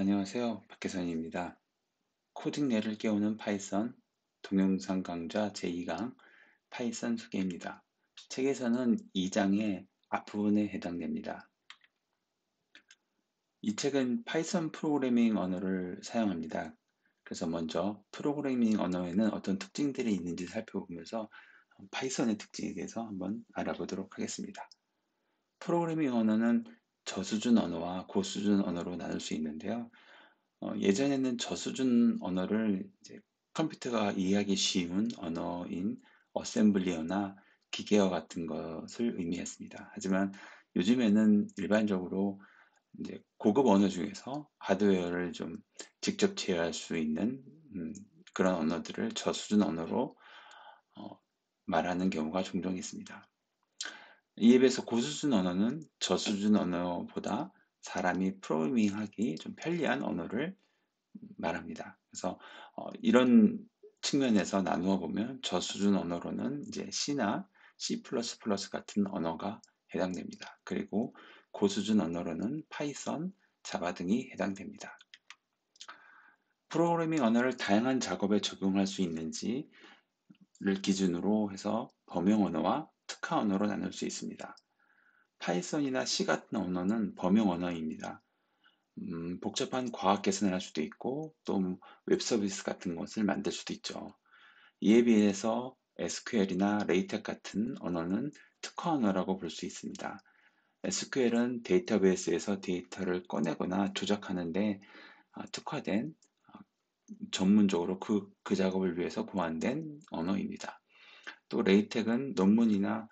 안녕하세요. 박해선입니다. 코딩 뇌를 깨우는 파이썬 동영상 강좌 제2강 파이썬 소개입니다. 책에서는 2장의 앞부분에 해당됩니다. 이 책은 파이썬 프로그래밍 언어를 사용합니다. 그래서 먼저 프로그래밍 언어에는 어떤 특징들이 있는지 살펴보면서 파이썬의 특징에 대해서 한번 알아보도록 하겠습니다. 프로그래밍 언어는 저수준 언어와 고수준 언어로 나눌 수 있는데요. 어, 예전에는 저수준 언어를 컴퓨터가 이해하기 쉬운 언어인 어셈블리어나 기계어 같은 것을 의미했습니다. 하지만 요즘에는 일반적으로 고급 언어 중에서 하드웨어를 좀 직접 제어할 수 있는 음, 그런 언어들을 저수준 언어로 어, 말하는 경우가 종종 있습니다. 이에 비해서 고수준 언어는 저수준 언어보다 사람이 프로그래밍하기 좀 편리한 언어를 말합니다. 그래서 어, 이런 측면에서 나누어 보면 저수준 언어로는 이제 C나 C++ 같은 언어가 해당됩니다. 그리고 고수준 언어로는 파이썬, 자바 등이 해당됩니다. 프로그래밍 언어를 다양한 작업에 적용할 수 있는지를 기준으로 해서 범용 언어와 특화 언어로 나눌 수 있습니다. 파이썬이나 C 같은 언어는 범용 언어입니다. 음, 복잡한 과학 계산을 할 수도 있고 또 웹 서비스 같은 것을 만들 수도 있죠. 이에 비해서 SQL이나 LaTeX 같은 언어는 특화 언어라고 볼 수 있습니다. SQL은 데이터베이스에서 데이터를 꺼내거나 조작하는데 아, 특화된 아, 전문적으로 그, 그 작업을 위해서 고안된 언어입니다. 또 LaTeX은 논문이나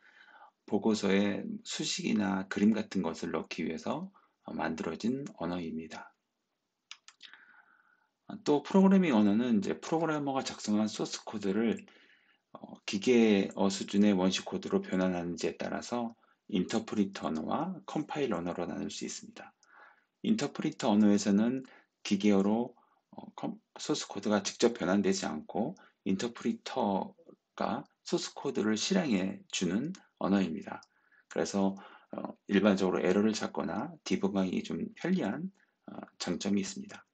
보고서에 수식이나 그림 같은 것을 넣기 위해서 만들어진 언어입니다. 또 프로그래밍 언어는 이제 프로그래머가 작성한 소스 코드를 어, 기계어 수준의 원시 코드로 변환하는지에 따라서 인터프리터 언어와 컴파일 언어로 나눌 수 있습니다. 인터프리터 언어에서는 기계어로 어, 소스 코드가 직접 변환되지 않고 인터프리터 가 소스 코드를 실행해 주는 언어입니다. 그래서 어, 일반적으로 에러를 찾거나 디버깅이 좀 편리한 어, 장점이 있습니다.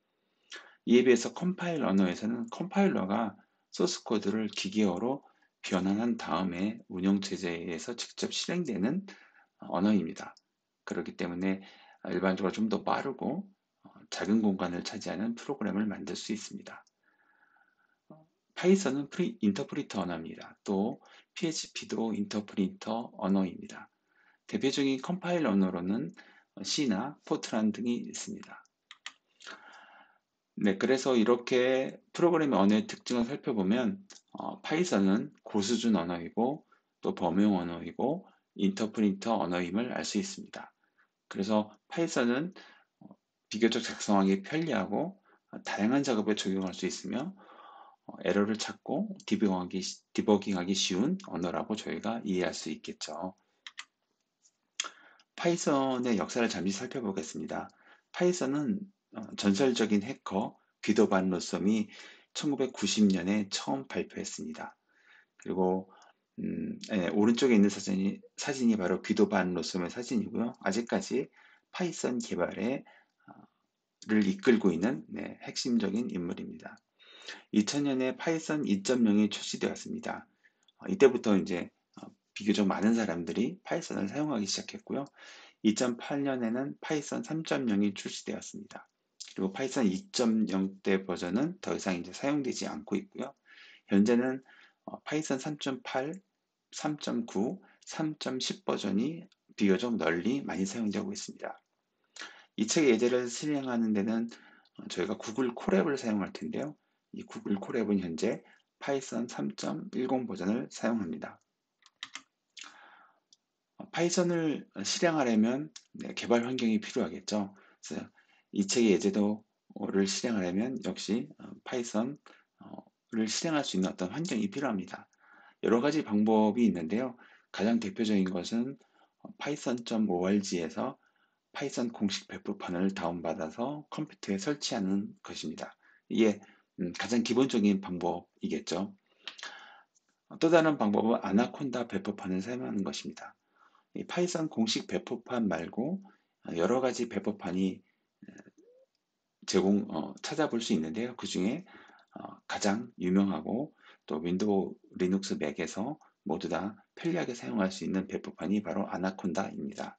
이에 비해서 컴파일 언어에서는 컴파일러가 소스 코드를 기계어로 변환한 다음에 운영체제에서 직접 실행되는 언어입니다. 그렇기 때문에 일반적으로 좀 더 빠르고 어, 작은 공간을 차지하는 프로그램을 만들 수 있습니다. 파이썬은 프리, 인터프리터 언어입니다. 또 PHP도 인터프리터 언어입니다. 대표적인 컴파일 언어로는 C나 포트란 등이 있습니다. 네, 그래서 이렇게 프로그램의 언어의 특징을 살펴보면 어, 파이썬은 고수준 언어이고 또 범용 언어이고 인터프리터 언어임을 알 수 있습니다. 그래서 파이썬은 어, 비교적 작성하기 편리하고 다양한 작업에 적용할 수 있으며 어, 에러를 찾고 디버깅하기, 디버깅하기 쉬운 언어라고 저희가 이해할 수 있겠죠. 파이썬의 역사를 잠시 살펴보겠습니다. 파이썬은 어, 전설적인 해커 귀도 반 로썸이 1990년에 처음 발표했습니다. 그리고 음, 네, 오른쪽에 있는 사진이, 사진이 바로 귀도 반 로썸의 사진이고요. 아직까지 파이썬 개발에 어, 를 이끌고 있는 네, 핵심적인 인물입니다. 2000년에 파이썬 2.0이 출시되었습니다. 어, 이때부터 이제 어, 비교적 많은 사람들이 파이썬을 사용하기 시작했고요. 2008년에는 파이썬 3.0이 출시되었습니다. 그리고 파이썬 2.0대 버전은 더 이상 이제 사용되지 않고 있고요. 현재는 어, 파이썬 3.8, 3.9, 3.10 버전이 비교적 널리 많이 사용되고 있습니다. 이 책의 예제를 실행하는 데는 저희가 구글 Colab을 사용할 텐데요. 이 구글 Colab은 현재 파이썬 3.10 버전을 사용합니다. 파이썬을 실행하려면 네, 개발 환경이 필요하겠죠. 그래서 이 책의 예제들을 실행하려면 역시 어, 파이썬을 실행할 수 있는 어떤 환경이 필요합니다. 여러 가지 방법이 있는데요. 가장 대표적인 것은 python.org에서 파이썬 공식 배포판을 다운받아서 컴퓨터에 설치하는 것입니다. 이게 음, 가장 기본적인 방법이겠죠. 또 다른 방법은 아나콘다 배포판을 사용하는 것입니다. 파이썬 공식 배포판 말고 여러 가지 배포판이 제공 어, 찾아볼 수 있는데요. 그 중에 어, 가장 유명하고 또 윈도우, 리눅스, 맥에서 모두 다 편리하게 사용할 수 있는 배포판이 바로 아나콘다입니다.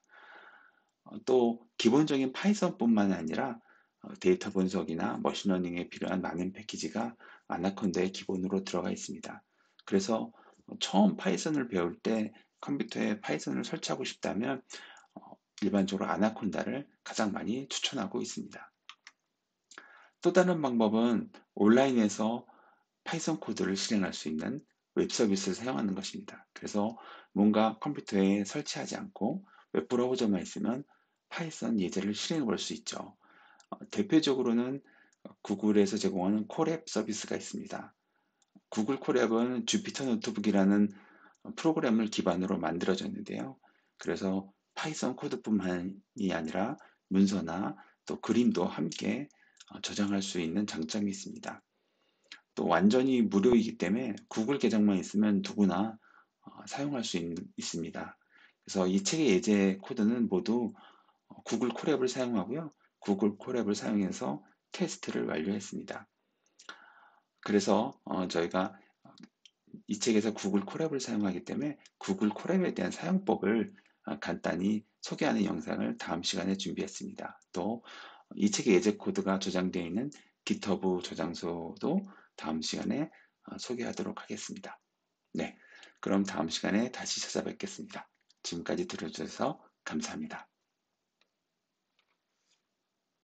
어, 또 기본적인 파이썬뿐만 아니라 어, 데이터 분석이나 머신러닝에 필요한 많은 패키지가 아나콘다의 기본으로 들어가 있습니다. 그래서 처음 파이썬을 배울 때 컴퓨터에 파이썬을 설치하고 싶다면 어, 일반적으로 아나콘다를 가장 많이 추천하고 있습니다. 또 다른 방법은 온라인에서 파이썬 코드를 실행할 수 있는 웹 서비스를 사용하는 것입니다. 그래서 뭔가 컴퓨터에 설치하지 않고 웹 브라우저만 있으면 파이썬 예제를 실행해 볼 수 있죠. 어, 대표적으로는 구글에서 제공하는 코랩 서비스가 있습니다. 구글 코랩은 주피터 노트북이라는 프로그램을 기반으로 만들어졌는데요. 그래서 파이썬 코드뿐만이 아니라 문서나 또 그림도 함께 어, 저장할 수 있는 장점이 있습니다. 또 완전히 무료이기 때문에 구글 계정만 있으면 누구나 어, 사용할 수 있, 습니다 그래서 이 책의 예제 코드는 모두 어, 구글 콜앱을 사용하고요. 구글 콜앱을 사용해서 테스트를 완료했습니다. 그래서 어, 저희가 이 책에서 구글 콜앱을 사용하기 때문에 구글 콜앱에 대한 사용법을 어, 간단히 소개하는 영상을 다음 시간에 준비했습니다. 또 이 책의 예제 코드가 저장되어 있는 GitHub 저장소도 다음 시간에 어, 소개하도록 하겠습니다. 네, 그럼 다음 시간에 다시 찾아뵙겠습니다. 지금까지 들어주셔서 감사합니다.